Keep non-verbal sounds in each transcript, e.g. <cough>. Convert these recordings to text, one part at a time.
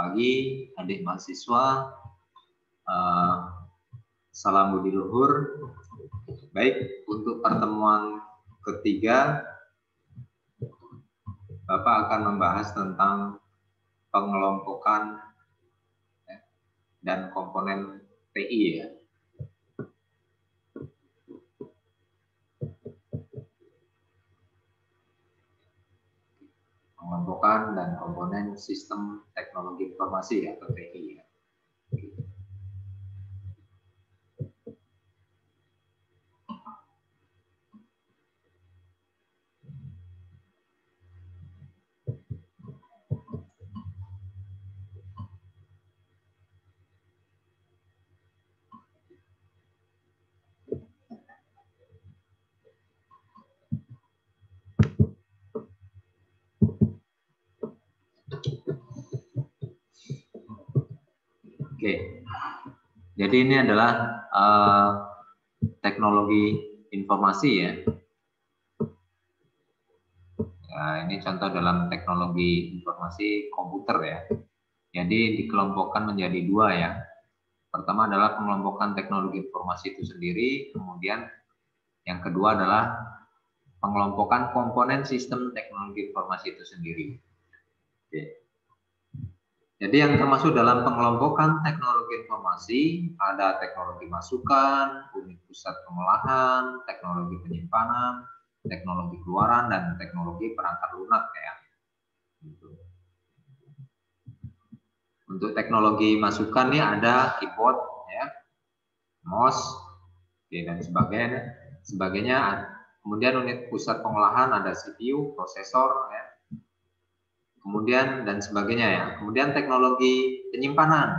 pagi adik mahasiswa. Uh, salam budi luhur. Baik, untuk pertemuan ketiga, Bapak akan membahas tentang pengelompokan ya, dan komponen TI ya. Pengelompokan dan komponen sistem teknologi informasi atau TI. Oke, jadi ini adalah uh, teknologi informasi ya. Ya, ini contoh dalam teknologi informasi komputer ya. Jadi dikelompokkan menjadi dua ya. Pertama adalah pengelompokan teknologi informasi itu sendiri, kemudian yang kedua adalah pengelompokan komponen sistem teknologi informasi itu sendiri. Oke. Jadi yang termasuk dalam pengelompokan teknologi informasi ada teknologi masukan, unit pusat pengolahan, teknologi penyimpanan, teknologi keluaran, dan teknologi perangkat lunak ya. Gitu. Untuk teknologi masukan nih ada keyboard ya, mouse, dan sebagainya. Sebagainya. Kemudian unit pusat pengolahan ada CPU, prosesor ya, kemudian dan sebagainya ya. Kemudian teknologi penyimpanan.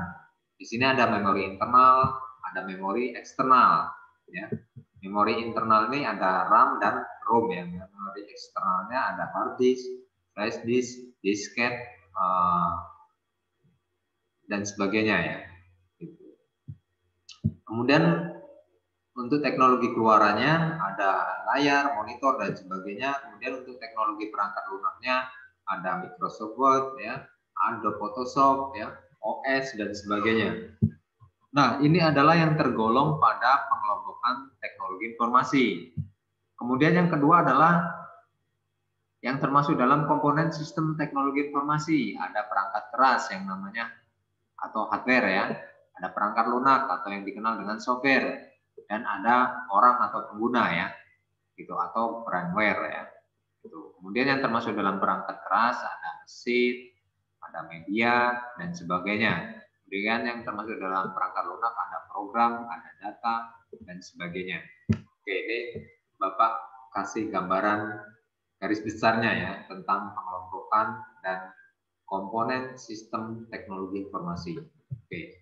Di sini ada memori internal, ada memori eksternal ya. Memori internal ini ada RAM dan ROM ya. Memori eksternalnya ada hard disk, flash disk, disket uh, dan sebagainya ya. Gitu. Kemudian untuk teknologi keluarannya ada layar, monitor dan sebagainya. Kemudian untuk teknologi perangkat lunaknya ada Microsoft Word ya, ada Photoshop ya, OS dan sebagainya. Nah, ini adalah yang tergolong pada pengelompokan teknologi informasi. Kemudian yang kedua adalah yang termasuk dalam komponen sistem teknologi informasi. Ada perangkat keras yang namanya atau hardware ya, ada perangkat lunak atau yang dikenal dengan software dan ada orang atau pengguna ya, gitu atau firmware ya. Gitu. Kemudian yang termasuk dalam perangkat keras ada mesin, ada media, dan sebagainya. Kemudian yang termasuk dalam perangkat lunak ada program, ada data, dan sebagainya. Oke, ini Bapak kasih gambaran garis besarnya ya tentang pengelompokan dan komponen sistem teknologi informasi. Oke.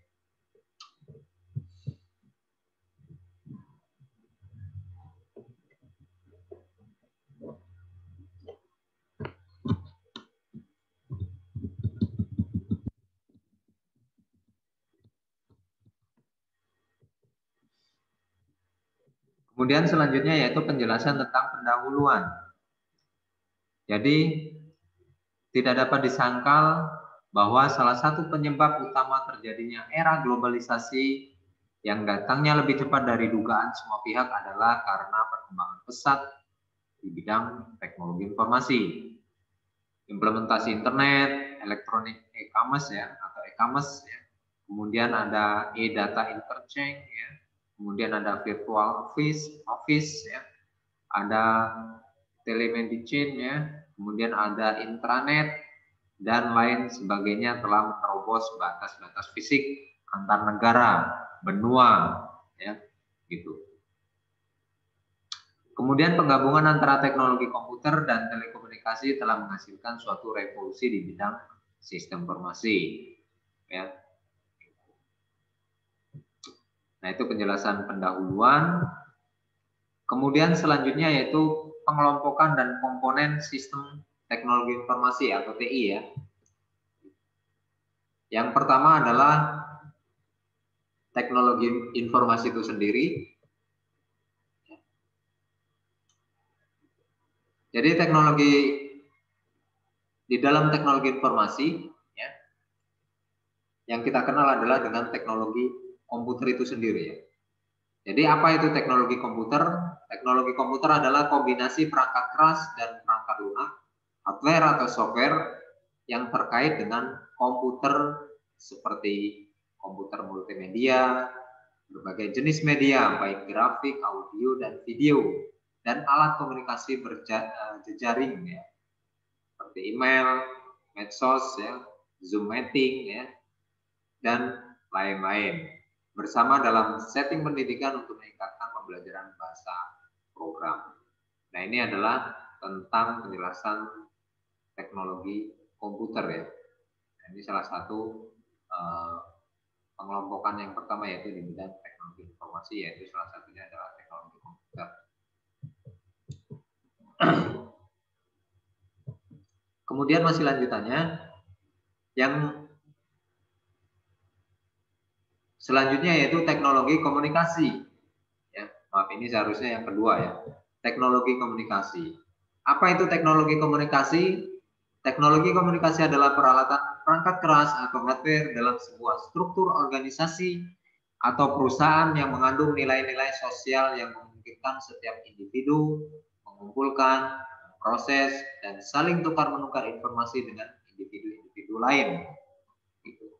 Kemudian selanjutnya yaitu penjelasan tentang pendahuluan. Jadi tidak dapat disangkal bahwa salah satu penyebab utama terjadinya era globalisasi yang datangnya lebih cepat dari dugaan semua pihak adalah karena perkembangan pesat di bidang teknologi informasi. Implementasi internet, elektronik e-commerce ya atau e-commerce ya. Kemudian ada e-data interchange ya, kemudian ada virtual office, office ya, ada telemedicine ya, kemudian ada intranet dan lain sebagainya telah menerobos batas-batas fisik antar negara, benua, ya, gitu. Kemudian penggabungan antara teknologi komputer dan telekomunikasi telah menghasilkan suatu revolusi di bidang sistem informasi. Ya, Nah, itu penjelasan pendahuluan. Kemudian selanjutnya yaitu pengelompokan dan komponen sistem teknologi informasi atau TI ya. Yang pertama adalah teknologi informasi itu sendiri. Jadi teknologi Di dalam teknologi informasi, ya, yang kita kenal adalah dengan teknologi komputer itu sendiri. Ya. Jadi apa itu teknologi komputer? Teknologi komputer adalah kombinasi perangkat keras dan perangkat lunak, hardware atau software yang terkait dengan komputer seperti komputer multimedia, berbagai jenis media, baik grafik, audio, dan video, dan alat komunikasi berjejaring, ya, seperti email, medsos, ya, Zoom meeting, ya, dan lain-lain. Bersama dalam setting pendidikan untuk meningkatkan pembelajaran bahasa program. Nah ini adalah tentang penjelasan teknologi komputer ya. Nah, ini salah satu uh, pengelompokan yang pertama yaitu di bidang teknologi informasi yaitu salah satunya adalah teknologi komputer. <clears throat> Kemudian masih lanjutannya yang selanjutnya yaitu teknologi komunikasi. Ya, maaf ini seharusnya yang kedua ya. Teknologi komunikasi. Apa itu teknologi komunikasi? Teknologi komunikasi adalah peralatan perangkat keras atau hardware dalam sebuah struktur organisasi atau perusahaan yang mengandung nilai-nilai sosial yang memungkinkan setiap individu mengumpulkan, proses, dan saling tukar menukar informasi dengan individu-individu lain. Gitu.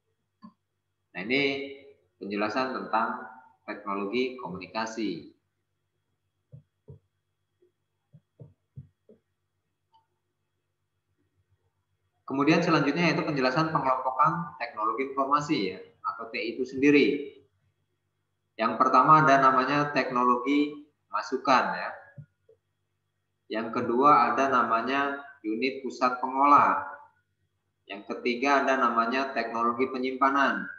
Nah ini penjelasan tentang teknologi komunikasi. Kemudian selanjutnya yaitu penjelasan pengelompokan teknologi informasi ya atau TI itu sendiri. Yang pertama ada namanya teknologi masukan ya. Yang kedua ada namanya unit pusat pengolah. Yang ketiga ada namanya teknologi penyimpanan.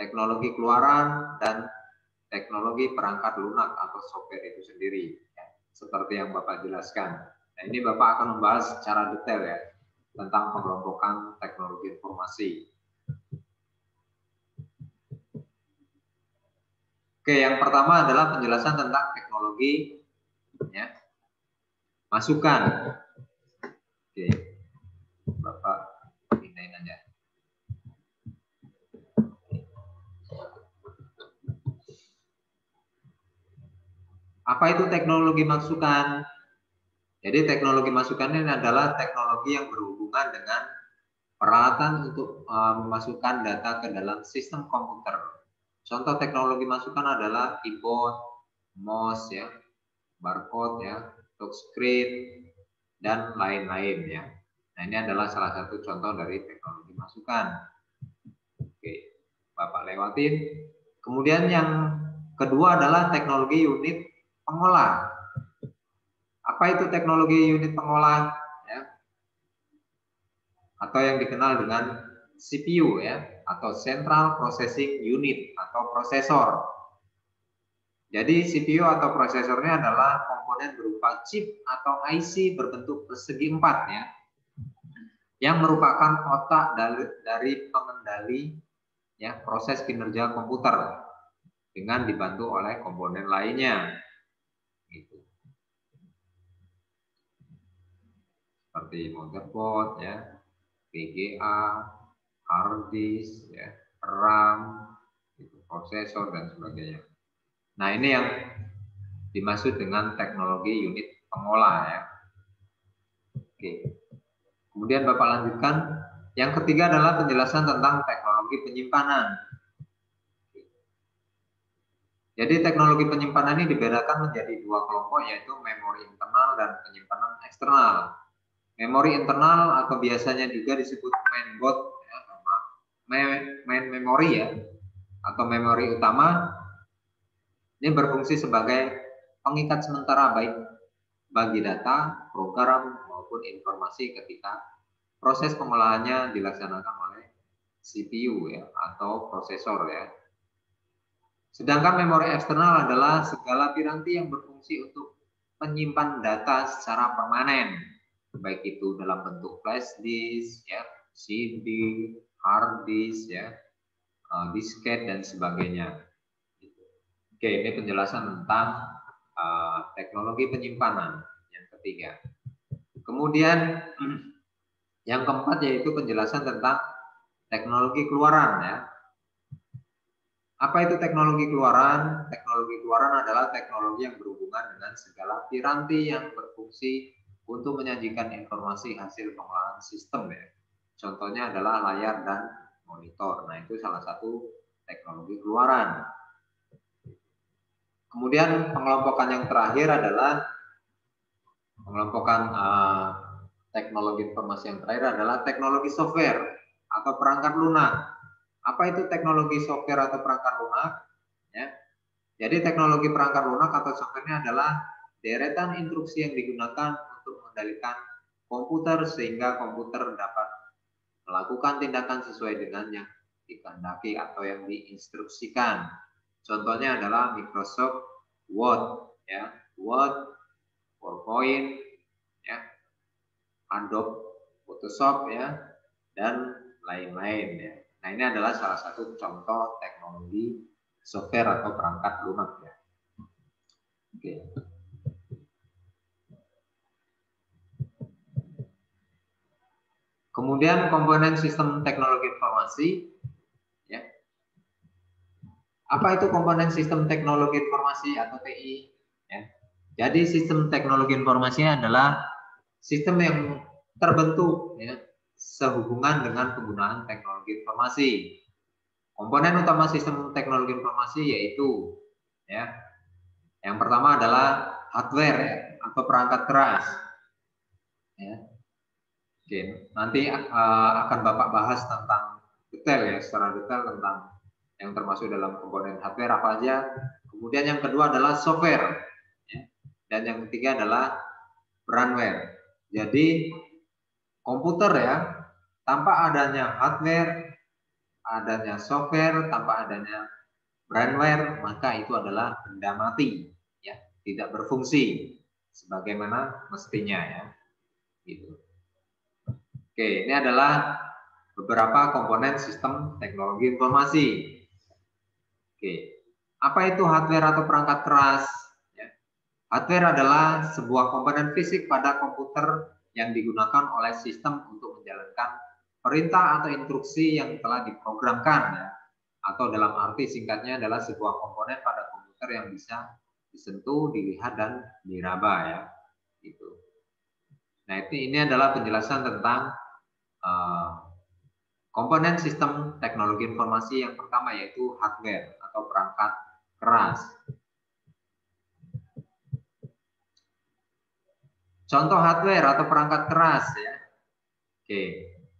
Teknologi keluaran dan teknologi perangkat lunak atau software itu sendiri, ya. seperti yang Bapak jelaskan. Nah ini Bapak akan membahas secara detail ya tentang pengelompokan teknologi informasi. Oke, yang pertama adalah penjelasan tentang teknologi ya, masukan. Oke, Bapak pindahin aja. Apa itu teknologi masukan? Jadi teknologi masukan ini adalah teknologi yang berhubungan dengan peralatan untuk uh, memasukkan data ke dalam sistem komputer. Contoh teknologi masukan adalah keyboard, mouse ya, barcode ya, touchscreen, dan lain-lain ya. Nah ini adalah salah satu contoh dari teknologi masukan. Oke, Bapak lewatin. Kemudian yang kedua adalah teknologi unit pengolah. Apa itu teknologi unit pengolah? Ya. Atau yang dikenal dengan CPU ya, atau Central Processing Unit atau prosesor. Jadi CPU atau prosesornya adalah komponen berupa chip atau IC berbentuk persegi empat ya, yang merupakan otak dari, dari pengendali ya proses kinerja komputer dengan dibantu oleh komponen lainnya. Gitu. Seperti motherboard ya, VGA, hard disk, ya, RAM, gitu, prosesor dan sebagainya. Nah, ini yang dimaksud dengan teknologi unit pengolah ya. Oke. Kemudian Bapak lanjutkan. Yang ketiga adalah penjelasan tentang teknologi penyimpanan. Jadi teknologi penyimpanan ini dibedakan menjadi dua kelompok yaitu memori internal dan penyimpanan eksternal. Memori internal atau biasanya juga disebut mainboard ya, main memori ya atau memori utama ini berfungsi sebagai pengikat sementara baik bagi data, program, maupun informasi ketika proses pengolahannya dilaksanakan oleh CPU ya atau prosesor ya. Sedangkan memori eksternal adalah segala piranti yang berfungsi untuk menyimpan data secara permanen, baik itu dalam bentuk flash disk, ya, CD, hard disk, ya, eh, disket dan sebagainya. Oke, ini penjelasan tentang uh, teknologi penyimpanan yang ketiga. Kemudian <clears throat> Yang keempat yaitu penjelasan tentang teknologi keluaran ya. Apa itu teknologi keluaran? Teknologi keluaran adalah teknologi yang berhubungan dengan segala piranti yang berfungsi untuk menyajikan informasi hasil pengolahan sistem ya. Contohnya adalah layar dan monitor. Nah, itu salah satu teknologi keluaran. Kemudian pengelompokan yang terakhir adalah pengelompokan uh, teknologi informasi yang terakhir adalah teknologi software atau perangkat lunak. Apa itu teknologi software atau perangkat lunak? Ya. Jadi teknologi perangkat lunak atau softwarenya adalah deretan instruksi yang digunakan mengendalikan komputer sehingga komputer dapat melakukan tindakan sesuai dengan yang dikehendaki atau yang diinstruksikan. Contohnya adalah Microsoft Word, ya, Word, PowerPoint, ya, Adobe Photoshop, ya, dan lain-lain ya. Nah ini adalah salah satu contoh teknologi software atau perangkat lunak ya. Oke. Kemudian komponen sistem teknologi informasi ya. Apa itu komponen sistem teknologi informasi atau TI ya. Jadi sistem teknologi informasi adalah sistem yang terbentuk ya sehubungan dengan penggunaan teknologi informasi. Komponen utama sistem teknologi informasi yaitu ya. Yang pertama adalah hardware ya, atau perangkat keras. Ya. Oke, nanti uh, akan Bapak bahas tentang detail ya, secara detail tentang yang termasuk dalam komponen hardware apa aja. Kemudian yang kedua adalah software. Ya. Dan yang ketiga adalah brandware. Jadi komputer ya, tanpa adanya hardware, adanya software, tanpa adanya brandware, maka itu adalah benda mati, ya, tidak berfungsi sebagaimana mestinya ya. Gitu. Oke, ini adalah beberapa komponen sistem teknologi informasi. Oke, apa itu hardware atau perangkat keras? Ya. Hardware adalah sebuah komponen fisik pada komputer yang digunakan oleh sistem untuk menjalankan perintah atau instruksi yang telah diprogramkan ya atau dalam arti singkatnya adalah sebuah komponen pada komputer yang bisa disentuh, dilihat dan diraba ya. Itu. Nah, ini adalah penjelasan tentang uh, komponen sistem teknologi informasi yang pertama yaitu hardware atau perangkat keras. Contoh hardware atau perangkat keras ya. Oke,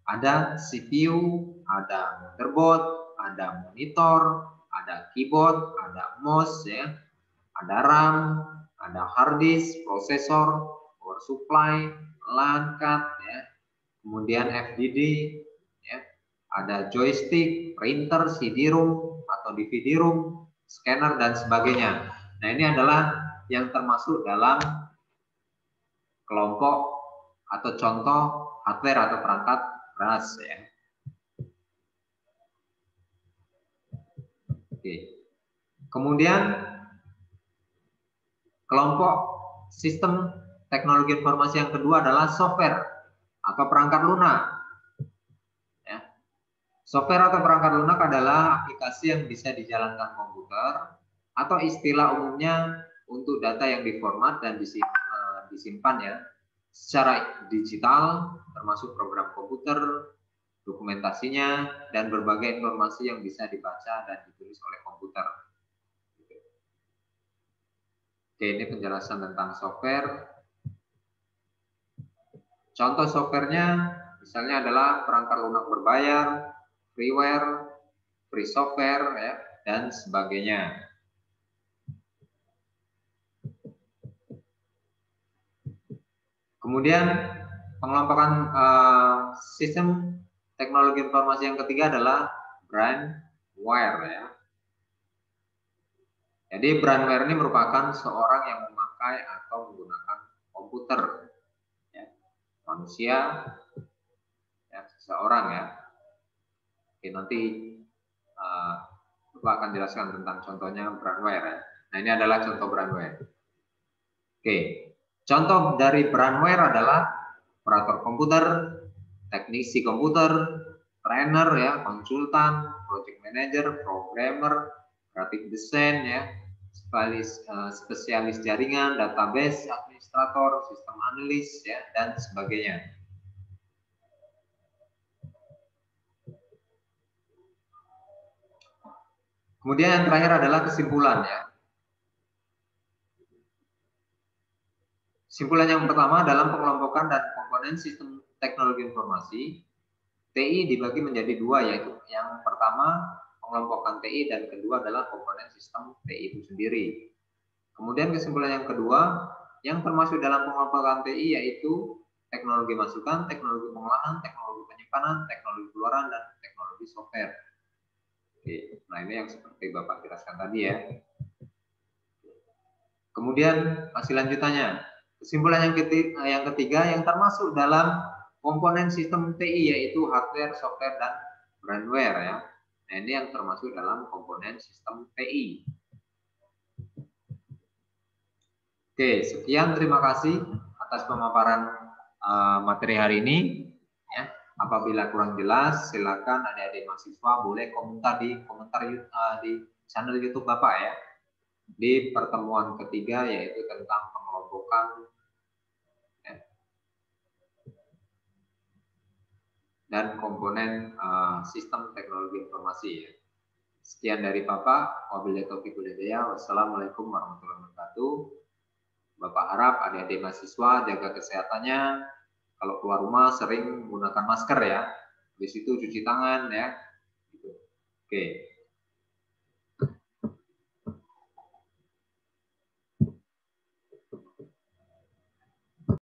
ada CPU, ada motherboard, ada monitor, ada keyboard, ada mouse ya. Ada RAM, ada hard disk, prosesor, power supply, LAN card ya. Kemudian FDD ya. Ada joystick, printer, CD-ROM atau DVD-ROM, scanner dan sebagainya. Nah, ini adalah yang termasuk dalam kelompok atau contoh hardware atau perangkat keras ya. Oke. Kemudian kelompok sistem teknologi informasi yang kedua adalah software atau perangkat lunak. Ya. Software atau perangkat lunak adalah aplikasi yang bisa dijalankan komputer atau istilah umumnya untuk data yang diformat dan disimpan disimpan ya secara digital termasuk program komputer, dokumentasinya dan berbagai informasi yang bisa dibaca dan ditulis oleh komputer. Oke, ini penjelasan tentang software. Contoh softwarenya misalnya adalah perangkat lunak berbayar, freeware, free software ya, dan sebagainya. Kemudian pengelompokan uh, sistem teknologi informasi yang ketiga adalah brandware ya. Jadi brandware ini merupakan seorang yang memakai atau menggunakan komputer. Manusia ya seseorang ya. Oke nanti uh, akan jelaskan tentang contohnya brandware ya. Nah ini adalah contoh brandware. Oke, Contoh dari brandware adalah operator komputer, teknisi komputer, trainer ya, konsultan, project manager, programmer, graphic design ya, spesialis, uh, spesialis jaringan, database, administrator, sistem analis ya dan sebagainya. Kemudian yang terakhir adalah kesimpulan ya. Kesimpulan yang pertama dalam pengelompokan dan komponen sistem teknologi informasi, TI dibagi menjadi dua yaitu yang pertama pengelompokan TI dan kedua adalah komponen sistem TI itu sendiri. Kemudian kesimpulan yang kedua yang termasuk dalam pengelompokan TI yaitu teknologi masukan, teknologi pengolahan, teknologi penyimpanan, teknologi keluaran dan teknologi software. Oke, nah ini yang seperti Bapak jelaskan tadi ya. Kemudian masih lanjutannya, kesimpulan yang ketiga, yang ketiga yang termasuk dalam komponen sistem TI yaitu hardware, software, dan brandware ya. Nah ini yang termasuk dalam komponen sistem TI. Oke, sekian terima kasih atas pemaparan uh, materi hari ini. Ya. Apabila kurang jelas, silakan adik-adik mahasiswa boleh komentar di komentar uh, di channel YouTube Bapak ya. Di pertemuan ketiga yaitu tentang pengelompokan dan komponen uh, sistem teknologi informasi ya. Sekian dari Bapak. Wabillahi taufiq Wassalamualaikum warahmatullahi wabarakatuh. Bapak harap adik-adik mahasiswa jaga kesehatannya, kalau keluar rumah sering menggunakan masker ya. Di situ cuci tangan ya. Gitu. Oke.